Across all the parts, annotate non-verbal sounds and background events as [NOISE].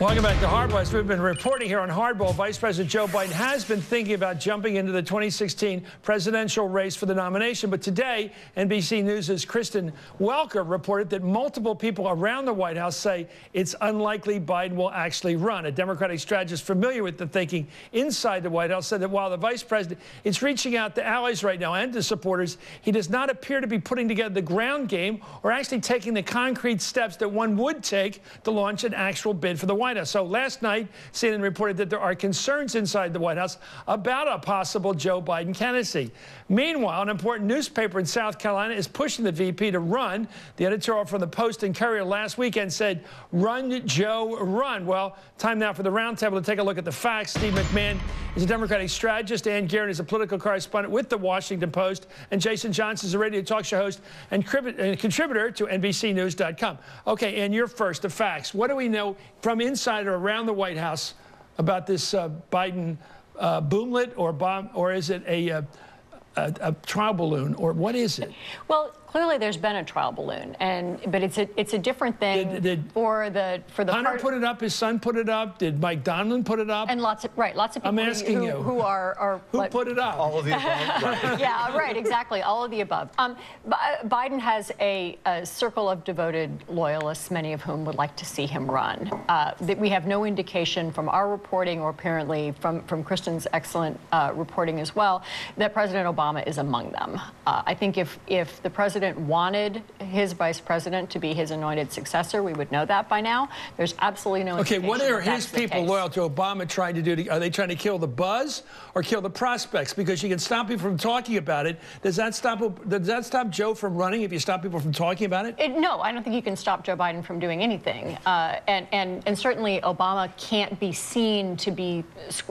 Welcome back to Hardball. As we've been reporting here on Hardball, Vice President Joe Biden has been thinking about jumping into the 2016 presidential race for the nomination. But today, NBC News' Kristen Welker reported that multiple people around the White House say it's unlikely Biden will actually run. A Democratic strategist familiar with the thinking inside the White House said that while the vice president is reaching out to allies right now and to supporters, he does not appear to be putting together the ground game or actually taking the concrete steps that one would take to launch an actual bid for the White House. So last night, CNN reported that there are concerns inside the White House about a possible Joe Biden candidacy. Meanwhile, an important newspaper in South Carolina is pushing the VP to run. The editorial from the Post and Courier last weekend said, run, Joe, run. Well, time now for the roundtable to take a look at the facts. Steve McMahon is a Democratic strategist. Anne Gearan is a political correspondent with the Washington Post. And Jason Johnson is a radio talk show host and contributor to NBCNews.com. Okay, and you're first, the facts. What do we know from inside insider around the White House about this uh, Biden uh, boomlet or bomb, or is it a, uh, a, a trial balloon, or what is it? Well, clearly there's been a trial balloon, and but it's a it's a different thing did, did for the for the Hunter put it up, his son put it up, did Mike Donilon put it up, and lots of right, lots of people I'm asking who, you, who are are who put it up? All of the above. [LAUGHS] Yeah, right, exactly, all of the above. Um, Biden has a, a, circle of devoted loyalists, many of whom would like to see him run. Uh, that we have no indication from our reporting, or apparently from from Kristen's excellent uh, reporting as well, that President Obama is among them. Uh, I think if if the president president wanted his vice president to be his anointed successor. We would know that by now. There's absolutely no. Okay, what are his people loyal to Obama trying to do? To, are they trying to kill the buzz or kill the prospects? Because you can stop people from talking about it. Does that stop? Does that stop Joe from running if you stop people from talking about it? it no, I don't think you can stop Joe Biden from doing anything. Uh, and and and certainly Obama can't be seen to be,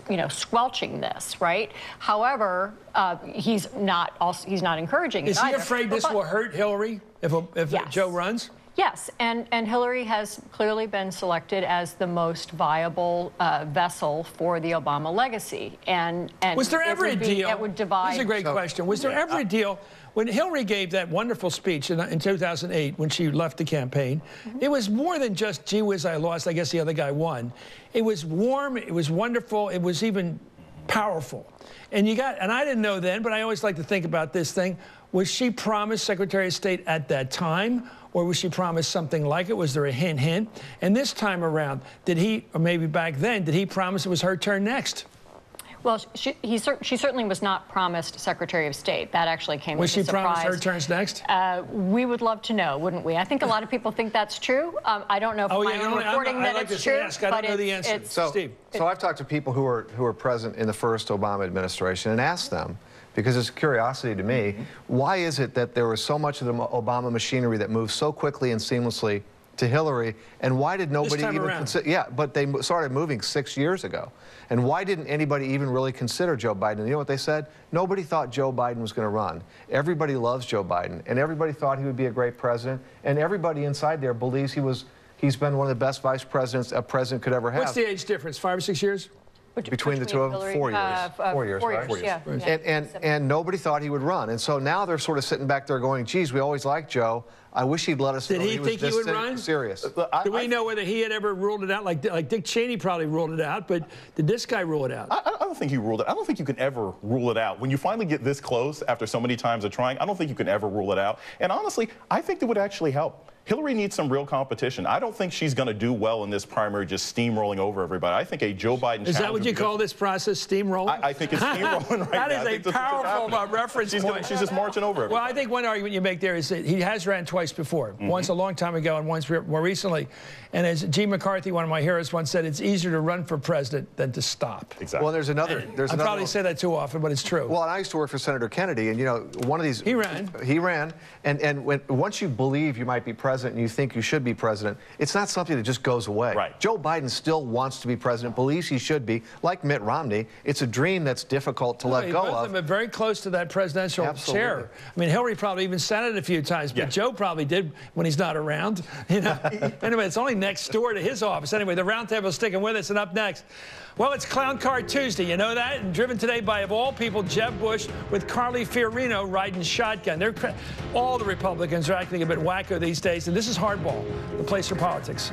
you know, squelching this, right? However, uh, he's not also he's not encouraging. Is he afraid this will hurt Hillary if if yes. Joe runs? Yes, and, and Hillary has clearly been selected as the most viable uh, vessel for the Obama legacy. And, and was there ever a be, deal? It would divide. This is a great so, question. Was there yeah, ever a deal when Hillary gave that wonderful speech in, in 2008 when she left the campaign? Mm -hmm. It was more than just gee whiz, I lost. I guess the other guy won. It was warm. It was wonderful. It was even powerful. And you got, and I didn't know then, but I always like to think about this thing. Was she promised Secretary of State at that time, or was she promised something like it? Was there a hint, hint? And this time around, did he, or maybe back then, did he promise it was her turn next? Well, she, he, she certainly was not promised Secretary of State. That actually came was as a surprise. Was she promised her turns next? Uh, we would love to know, wouldn't we? I think a lot of people think that's true. Um, I don't know if oh, my yeah, own reporting I'm, that like it's true. Ask. I don't know the answer. So, Steve. So I've talked to people who were who were present in the first Obama administration and asked them because it's a curiosity to me. Why is it that there was so much of the Obama machinery that moved so quickly and seamlessly to Hillary, and why did nobody even consider? Yeah, but they started moving six years ago. And why didn't anybody even really consider Joe Biden? You know what they said? Nobody thought Joe Biden was going to run. Everybody loves Joe Biden, and everybody thought he would be a great president, and everybody inside there believes he was. He's been one of the best vice presidents a president could ever have. What's the age difference? Five or six years? Between, between the two of them, four years. Uh, uh, four years, four right? Years, yeah. And, and, and nobody thought he would run. And so now they're sort of sitting back there going, geez, we always liked Joe. I wish he'd let us Did know he, he think he would run? serious. I, Do we I, know whether he had ever ruled it out? Like, like Dick Cheney probably ruled it out, but did this guy rule it out? I, I don't think he ruled it. I don't think you can ever rule it out. When you finally get this close after so many times of trying, I don't think you can ever rule it out. And honestly, I think it would actually help. Hillary needs some real competition. I don't think she's going to do well in this primary just steamrolling over everybody. I think a Joe Biden Is that what you call this process, steamrolling? I, I think it's [LAUGHS] steamrolling right that now. That is a powerful uh, reference she's point. Gonna, she's just marching over everybody. Well, I think one argument you make there is that he has ran twice before. Mm -hmm. Once a long time ago and once more recently. And as Gene McCarthy, one of my heroes, once said, it's easier to run for president than to stop. Exactly. Well, there's another. There's I another probably one. say that too often, but it's true. Well, and I used to work for Senator Kennedy, and you know, one of these. He ran. He ran, and and when once you believe you might be president and you think you should should be president, it's not something that just goes away. Right. Joe Biden still wants to be president, believes he should be, like Mitt Romney. It's a dream that's difficult to no, let go both of. them are very close to that presidential Absolutely. chair. I mean, Hillary probably even said it a few times, but yeah. Joe probably did when he's not around. [LAUGHS] You know. anyway, it's only next door to his office. Anyway, the roundtable is sticking with us, and up next. Well, it's Clown Car Tuesday, you know that? And driven today by, of all people, Jeb Bush with Carly Fiorina riding shotgun. They're, all the Republicans are acting a bit wacko these days, and this is Hardball, the place for politics.